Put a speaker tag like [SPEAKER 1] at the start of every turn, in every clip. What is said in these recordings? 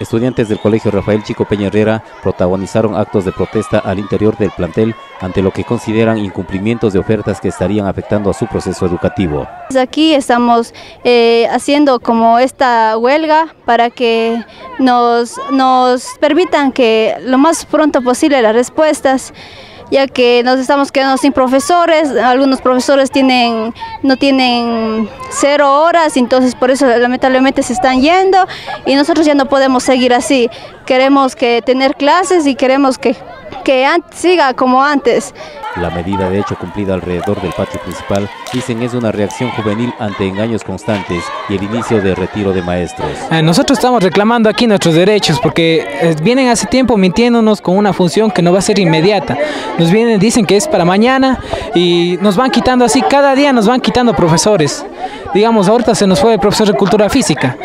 [SPEAKER 1] Estudiantes del Colegio Rafael Chico Peña Herrera protagonizaron actos de protesta al interior del plantel ante lo que consideran incumplimientos de ofertas que estarían afectando a su proceso educativo.
[SPEAKER 2] Aquí estamos eh, haciendo como esta huelga para que nos, nos permitan que lo más pronto posible las respuestas ya que nos estamos quedando sin profesores, algunos profesores tienen, no tienen cero horas, entonces por eso lamentablemente se están yendo y nosotros ya no podemos seguir así. Queremos que tener clases y queremos que, que siga como antes.
[SPEAKER 1] La medida de hecho cumplida alrededor del patio principal dicen es una reacción juvenil ante engaños constantes y el inicio de retiro de maestros.
[SPEAKER 3] Eh, nosotros estamos reclamando aquí nuestros derechos porque eh, vienen hace tiempo mintiéndonos con una función que no va a ser inmediata. Nos vienen, dicen que es para mañana y nos van quitando así, cada día nos van quitando profesores. Digamos, ahorita se nos fue el profesor de cultura física.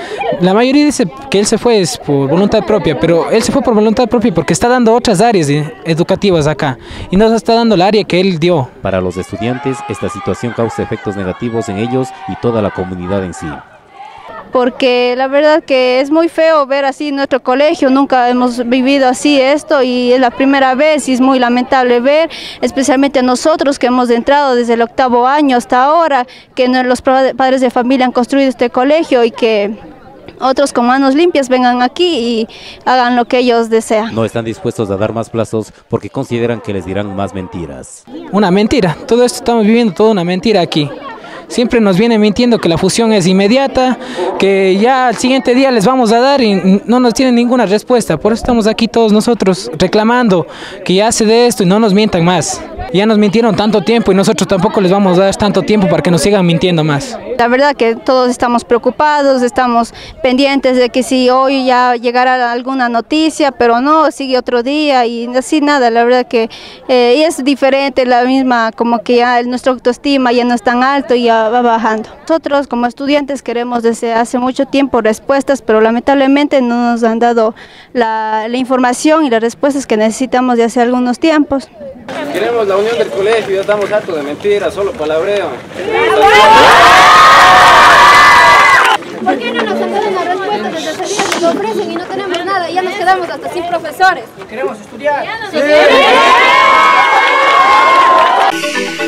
[SPEAKER 3] La mayoría dice que él se fue por voluntad propia, pero él se fue por voluntad propia porque está dando otras áreas educativas acá y nos está dando la área que él dio.
[SPEAKER 1] Para los estudiantes, esta situación causa efectos negativos en ellos y toda la comunidad en sí
[SPEAKER 2] porque la verdad que es muy feo ver así nuestro colegio, nunca hemos vivido así esto y es la primera vez y es muy lamentable ver, especialmente nosotros que hemos entrado desde el octavo año hasta ahora, que los padres de familia han construido este colegio y que otros con manos limpias vengan aquí y hagan lo que ellos desean.
[SPEAKER 1] No están dispuestos a dar más plazos porque consideran que les dirán más mentiras.
[SPEAKER 3] Una mentira, todo esto estamos viviendo toda una mentira aquí. Siempre nos viene mintiendo que la fusión es inmediata, que ya al siguiente día les vamos a dar y no nos tienen ninguna respuesta. Por eso estamos aquí todos nosotros reclamando que ya se dé esto y no nos mientan más. Ya nos mintieron tanto tiempo y nosotros tampoco les vamos a dar tanto tiempo para que nos sigan mintiendo más.
[SPEAKER 2] La verdad que todos estamos preocupados, estamos pendientes de que si hoy ya llegara alguna noticia, pero no, sigue otro día y así nada, la verdad que eh, es diferente, la misma, como que ya nuestra autoestima ya no es tan alto y ya va bajando. Nosotros como estudiantes queremos desde hace mucho tiempo respuestas, pero lamentablemente no nos han dado la, la información y las respuestas que necesitamos de hace algunos tiempos.
[SPEAKER 4] Queremos la reunión del colegio, ya estamos hartos de mentiras, solo palabreo.
[SPEAKER 5] ¿Por qué no nos hacen las respuestas desde salida nos ofrecen y no tenemos nada? Ya nos quedamos hasta sin profesores.
[SPEAKER 4] Queremos estudiar.
[SPEAKER 5] Ya sí.